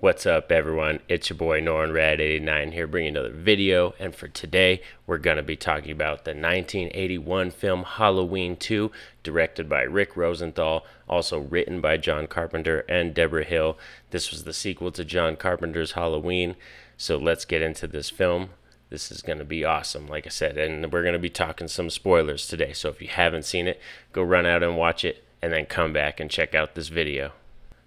What's up, everyone? It's your boy Norin Radd 89 here, bringing another video. And for today, we're going to be talking about the 1981 film Halloween 2, directed by Rick Rosenthal, also written by John Carpenter and Debra Hill. This was the sequel to John Carpenter's Halloween. So let's get into this film. This is going to be awesome, like I said. And we're going to be talking some spoilers today. So if you haven't seen it, go run out and watch it, and then come back and check out this video.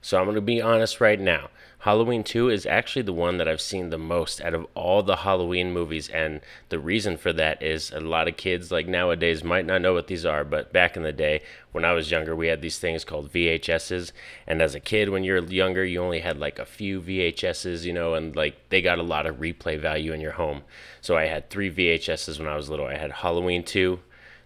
So I'm going to be honest right now. Halloween 2 is actually the one that I've seen the most out of all the Halloween movies. And the reason for that is a lot of kids, like nowadays, might not know what these are. But back in the day, when I was younger, we had these things called VHSs. And as a kid, when you're younger, you only had like a few VHSs, you know, and like they got a lot of replay value in your home. So I had three VHSs when I was little. I had Halloween 2,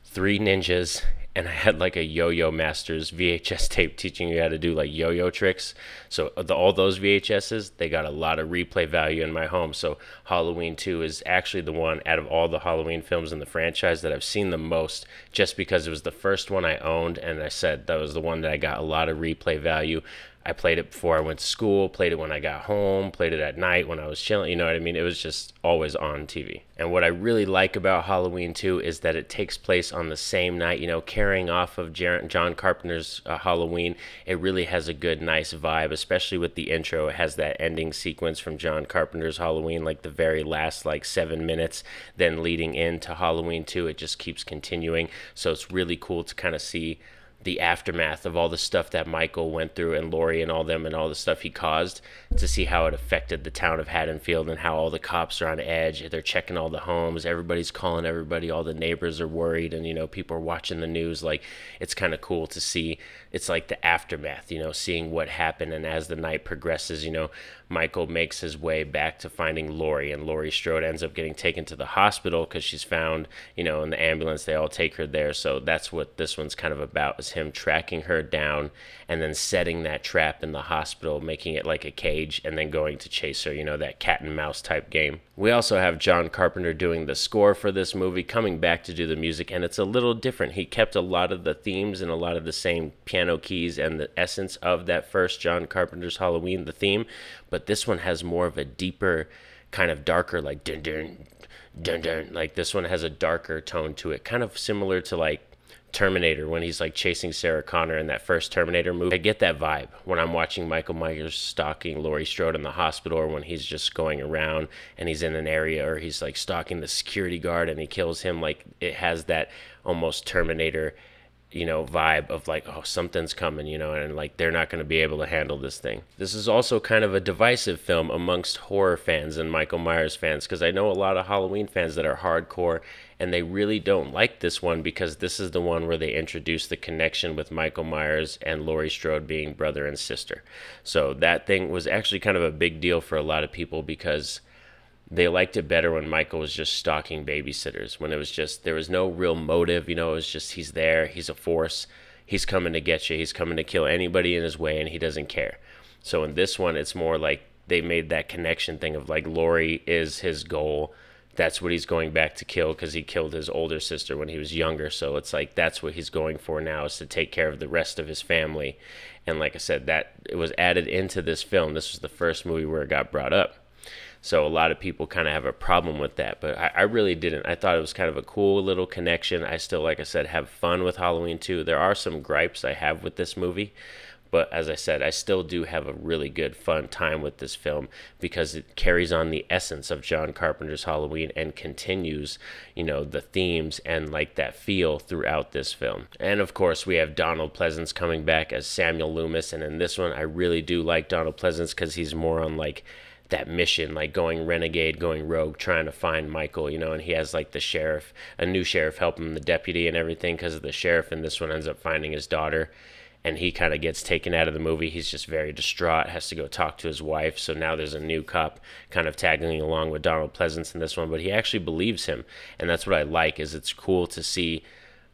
Three Ninjas, and I had like a Yo-Yo Masters VHS tape teaching you how to do like yo-yo tricks. So uh, the, all those VHSs, they got a lot of replay value in my home. So Halloween 2 is actually the one out of all the Halloween films in the franchise that I've seen the most just because it was the first one I owned and I said that was the one that I got a lot of replay value. I played it before I went to school, played it when I got home, played it at night when I was chilling. You know what I mean? It was just always on TV. And what I really like about Halloween 2 is that it takes place on the same night, you know, carrying off of John Carpenter's uh, Halloween. It really has a good, nice vibe, especially with the intro. It has that ending sequence from John Carpenter's Halloween, like the very last, like seven minutes, then leading into Halloween 2. It just keeps continuing. So it's really cool to kind of see the aftermath of all the stuff that Michael went through and Laurie and all them and all the stuff he caused to see how it affected the town of Haddonfield and how all the cops are on edge. They're checking all the homes. Everybody's calling everybody. All the neighbors are worried and, you know, people are watching the news. Like, it's kind of cool to see. It's like the aftermath, you know, seeing what happened. And as the night progresses, you know, Michael makes his way back to finding Laurie, and Laurie Strode ends up getting taken to the hospital because she's found, you know, in the ambulance. They all take her there. So that's what this one's kind of about is him tracking her down and then setting that trap in the hospital, making it like a cage, and then going to chase her, you know, that cat and mouse type game. We also have John Carpenter doing the score for this movie, coming back to do the music, and it's a little different. He kept a lot of the themes and a lot of the same piano keys and the essence of that first John Carpenter's Halloween, the theme, but this one has more of a deeper, kind of darker, like dun dun dun dun. Like this one has a darker tone to it, kind of similar to like Terminator when he's like chasing Sarah Connor in that first Terminator movie. I get that vibe when I'm watching Michael Myers stalking Laurie Strode in the hospital or when he's just going around and he's in an area or he's like stalking the security guard and he kills him. Like it has that almost Terminator you know, vibe of like, oh, something's coming, you know, and like they're not going to be able to handle this thing. This is also kind of a divisive film amongst horror fans and Michael Myers fans because I know a lot of Halloween fans that are hardcore and they really don't like this one because this is the one where they introduce the connection with Michael Myers and Laurie Strode being brother and sister. So that thing was actually kind of a big deal for a lot of people because they liked it better when Michael was just stalking babysitters, when it was just, there was no real motive, you know, it was just, he's there, he's a force, he's coming to get you, he's coming to kill anybody in his way, and he doesn't care. So in this one, it's more like they made that connection thing of like Laurie is his goal. That's what he's going back to kill because he killed his older sister when he was younger. So it's like that's what he's going for now is to take care of the rest of his family. And like I said, that it was added into this film. This was the first movie where it got brought up. So a lot of people kind of have a problem with that, but I, I, really didn't. I thought it was kind of a cool little connection. I still, like I said, have fun with Halloween 2. There are some gripes I have with this movie, but as I said, I still do have a really good, fun time with this film because it carries on the essence of John Carpenter's Halloween and continues, you know, the themes and like that feel throughout this film. And of course, we have Donald Pleasence coming back as Samuel Loomis, and in this one, I really do like Donald Pleasence because he's more on like that mission, like going renegade, going rogue, trying to find Michael, you know, and he has like the sheriff, a new sheriff helping the deputy and everything because of the sheriff in this one ends up finding his daughter and he kind of gets taken out of the movie. He's just very distraught, has to go talk to his wife. So now there's a new cop kind of tagging along with Donald Pleasence in this one, but he actually believes him. And that's what I like is it's cool to see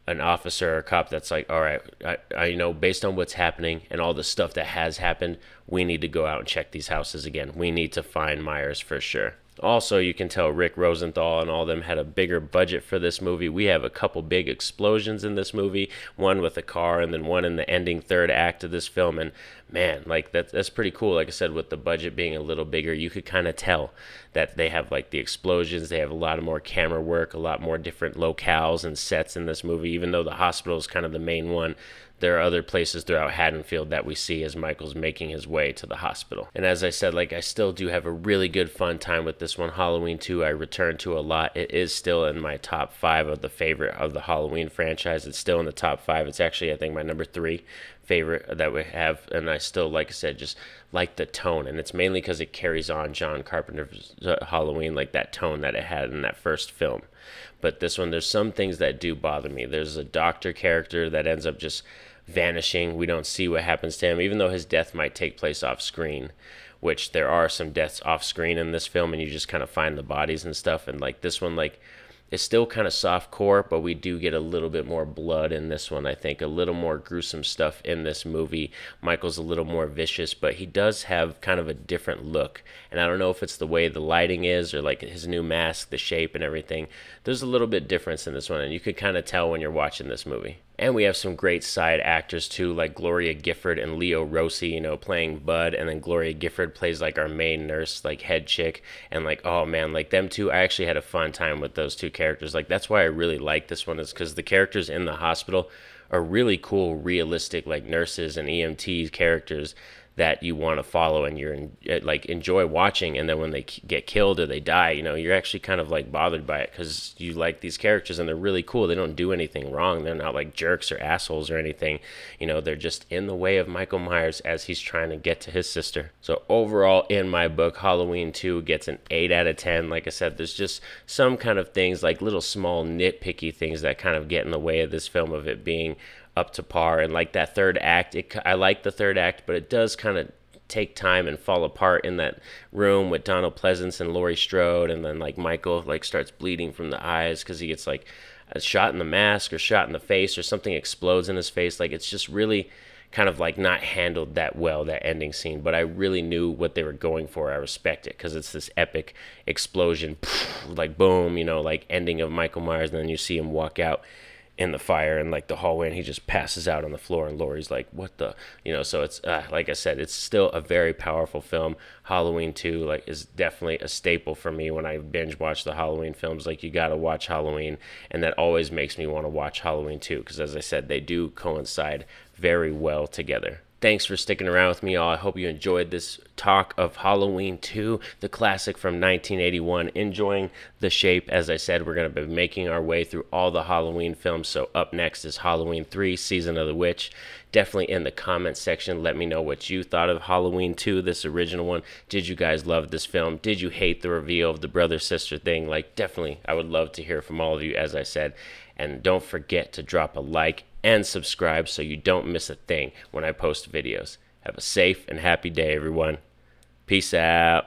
an officer or a cop that's like, all right, I, I know based on what's happening and all the stuff that has happened, we need to go out and check these houses again. We need to find Myers for sure. Also, you can tell Rick Rosenthal and all them had a bigger budget for this movie. We have a couple big explosions in this movie, one with a car and then one in the ending third act of this film. And man, like that, that's pretty cool. Like I said, with the budget being a little bigger, you could kind of tell that they have like the explosions. They have a lot of more camera work, a lot more different locales and sets in this movie, even though the hospital is kind of the main one there are other places throughout Haddonfield that we see as Michael's making his way to the hospital. And as I said, like I still do have a really good fun time with this one. Halloween 2 I return to a lot. It is still in my top 5 of the favorite of the Halloween franchise. It's still in the top 5. It's actually I think my number 3 favorite that we have and I still like I said just like the tone and it's mainly cuz it carries on John Carpenter's uh, Halloween like that tone that it had in that first film. But this one there's some things that do bother me. There's a doctor character that ends up just vanishing. We don't see what happens to him, even though his death might take place off screen, which there are some deaths off screen in this film, and you just kind of find the bodies and stuff. And like this one, like it's still kind of soft core, but we do get a little bit more blood in this one. I think a little more gruesome stuff in this movie. Michael's a little more vicious, but he does have kind of a different look. And I don't know if it's the way the lighting is or like his new mask, the shape, and everything. There's a little bit difference in this one, and you could kind of tell when you're watching this movie. And we have some great side actors too, like Gloria Gifford and Leo Rossi, you know, playing Bud, and then Gloria Gifford plays like our main nurse, like head chick, and like oh man, like them two. I actually had a fun time with those two characters. Like that's why I really like this one is because the characters in the hospital are really cool, realistic, like nurses and EMT characters that you want to follow and you're uh, like enjoy watching and then when they get killed or they die you know you're actually kind of like bothered by it because you like these characters and they're really cool. They don't do anything wrong. They're not like jerks or assholes or anything. You know they're just in the way of michael myers as he's trying to get to his sister. So overall in my book halloween 2 gets an 8 out of 10 like i said there's just some kind of things like little small nitpicky things that kind of get in the way of this film of it being up to par. And like that third act, it, I like the third act, but it does kind of take time and fall apart in that room with Donald Pleasence and Laurie Strode, and then like Michael like starts bleeding from the eyes because he gets like a shot in the mask or shot in the face or something explodes in his face. Like it's just really kind of like not handled that well that ending scene but i really knew what they were going for i respect it because it's this epic explosion like boom you know like ending of michael myers and then you see him walk out in the fire and like the hallway and he just passes out on the floor and Laurie's like what the you know so it's uh, like I said it's still a very powerful film. Halloween 2 like is definitely a staple for me when I binge watch the Halloween films. Like you got to watch Halloween and that always makes me want to watch Halloween 2 because as I said they do coincide very well together Thanks for sticking around with me all. I hope you enjoyed this talk of Halloween 2, the classic from 1981. Enjoying the shape. As I said, we're going to be making our way through all the Halloween films. So, up next is Halloween 3, Season of the Witch. Definitely in the comments section, let me know what you thought of Halloween 2, this original one. Did you guys love this film? Did you hate the reveal of the brother sister thing? Like, definitely, I would love to hear from all of you, as I said. And don't forget to drop a like and subscribe so you don't miss a thing when I post videos. Have a safe and happy day, everyone. Peace out.